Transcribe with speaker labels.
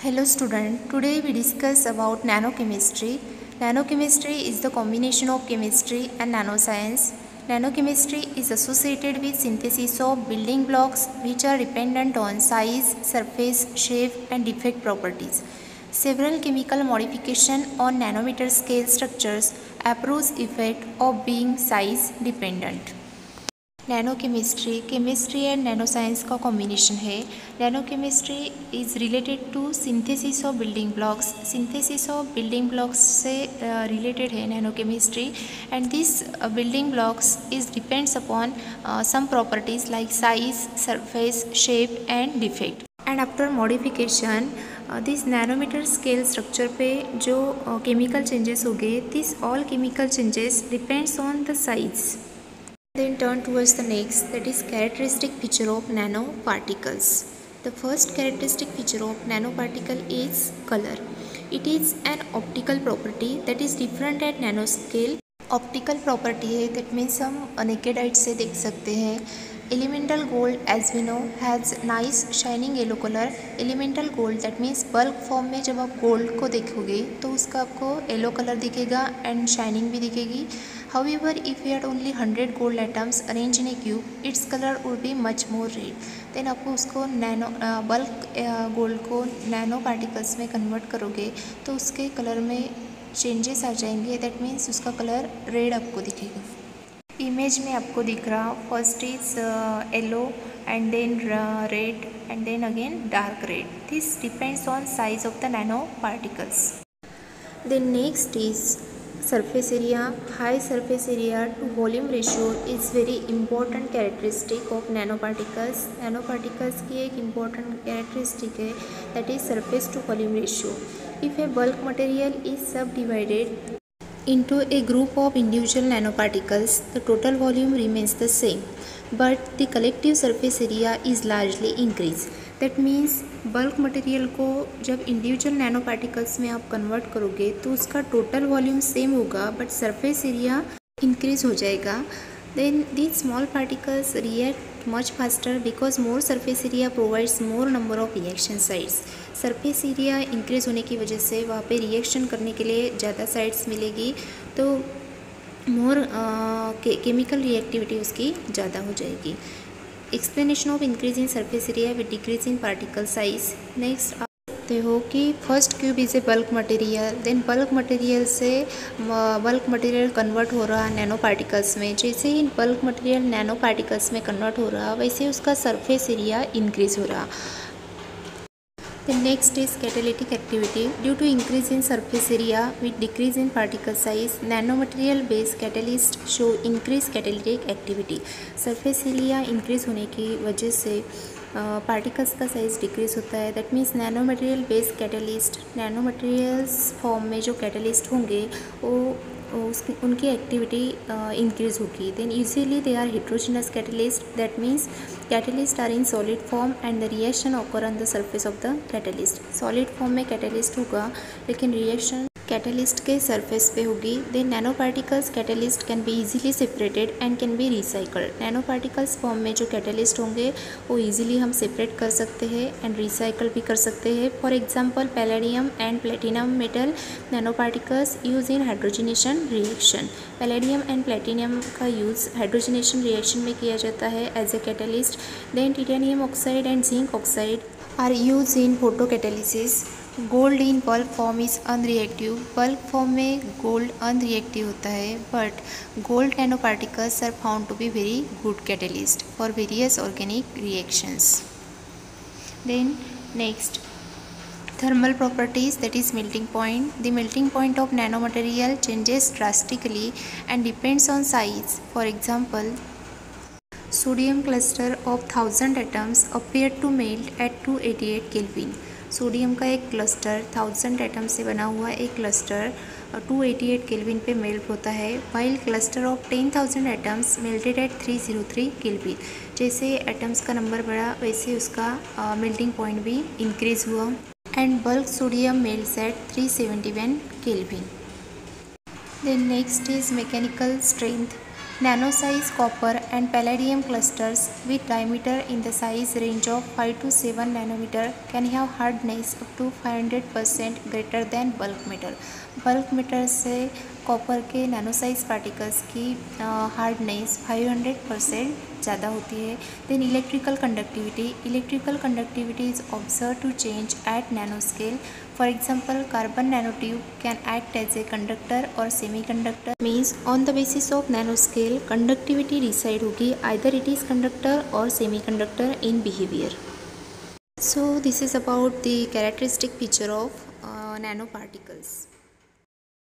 Speaker 1: Hello student, today we discuss about nanochemistry. Nanochemistry is the combination of chemistry and nanoscience. Nanochemistry is associated with synthesis of building blocks which are dependent on size, surface, shape and defect properties. Several chemical modification on nanometer scale structures approach effect of being size dependent. Nano chemistry chemistry and nano science का combination है। Nano chemistry is related to synthesis of building blocks synthesis of building blocks से related है nano chemistry and this building blocks is depends upon some properties like size surface shape and defect and after modification this nanometer scale structure पे जो chemical uh, changes हो गए this all chemical changes depends on the size Then turn towards the next that is characteristic feature of nanoparticles. The first characteristic feature of nanoparticle is color. It is an optical property that is different at nanoscale. Optical property है that means हम naked eye से देख सकते हैं elemental gold as we know has nice shining yellow colour elemental gold that means bulk form में जब आप gold को देखोगे तो उसका आपको येलो कलर दिखेगा एंड शाइनिंग भी दिखेगी ever if you had only hundred gold items arrange in a cube its colour would be much more red than आपको उसको नैनो बल्क गोल्ड को नैनो पार्टिकल्स में कन्वर्ट करोगे तो उसके कलर में चेंजेस आ जाएँगे। दैट मीन्स उसका कलर रेड आपको दिखेगा। इमेज में आपको दिख रहा first is yellow and then red and then again dark red this depends on size of the nano particles then next is surface area high surface area to volume ratio is very important characteristic of nanoparticles nanoparticles की एक important characteristic है that is surface to volume ratio if a bulk material is subdivided into a group of individual nanoparticles, the total volume remains the same, but the collective surface area is largely increased. That means bulk material को जब individual nano particles में आप convert करोगे तो उसका total volume same होगा but surface area increase हो जाएगा। Then these small particles react much faster because more surface area provides more number of reaction sites. Surface area increase होने की वजह से वहाँ पे रिएक्शन करने के लिए ज़्यादा साइट्स मिलेगी तो मोर केमिकल रिएक्टिविटी उसकी ज़्यादा हो जाएगी। Explanation of increase in surface area with decrease in particle size next देखते हो कि first cube is a bulk material then bulk material से बल्क मटेरियल कन्वर्ट हो रहा है नैनो पार्टिकल्स में। जैसे ही बल्क मटेरियल नैनो पार्टिकल्स में कन्वर्ट हो रहा, वैसे उसका सरफेस एरिया इंक्रीज़ हो रहा। The next is catalytic activity. Due to increase in surface area with decrease in particle size, nanomaterial based catalyst show increased catalytic activity. Surface area increase होने की वजह से पार्टिकल्स का साइज़ डिक्रीज होता है that means nano material based catalyst nano materials form में जो catalyst होंगे वो उस उनकी एक्टिविटी इंक्रीज होगी। Then usually they are heterogeneous catalyst that means catalyst are in solid form and the reaction occur on the surface of the catalyst solid form में catalyst होगा, लेकिन रिएक्शन कैटलिस्ट के surface पे होगी। Then nano particles catalyst can be easily separated and can be recycled nano particles form में जो catalyst होंगे, वो इजीली हम सेपरेट कर सकते हैं एंड रिसाइकल भी कर सकते हैं। For example palladium and platinum metal nano particles use in hydrogenation reaction palladium and platinum का यूज़ हाइड्रोजनेशन रिएक्शन में किया जाता है as a catalyst then titanium oxide and zinc oxide are used in photocatalysis gold in bulk form is unreactive bulk form में gold unreactive होता है but gold nanoparticles are found to be very good catalyst for various organic reactions then next thermal properties that is melting point the melting point of nanomaterial changes drastically and depends on size for example sodium cluster of 1000 atoms appear to melt at 288 kelvin sodium का एक cluster, thousand atom से बना हुआ एक cluster two eighty eight kelvin पे melt होता है while cluster of ten thousand atoms melted at three zero three kelvin. जैसे एटम्स का नंबर बढ़ा, वैसे उसका मेल्टिंग पॉइंट भी इंक्रीज हुआ। And bulk sodium melt at three seventy one kelvin. Then next is mechanical strength Nano size copper and palladium clusters with diameter in the size range of 5 to 7 nanometer can have hardness up to 500% greater than bulk metal. bulk metal से copper के nano size particles की hardness 500 percent ज़्यादा होती है। Then electrical conductivity electrical conductivity is observe to change at nano scale for example carbon nano tube can act as a conductor और semi conductor means on the basis of nano scale conductivity decide होगी either it is conductor और semi conductor in behaviour so this is about the characteristic feature of uh, nanoparticles.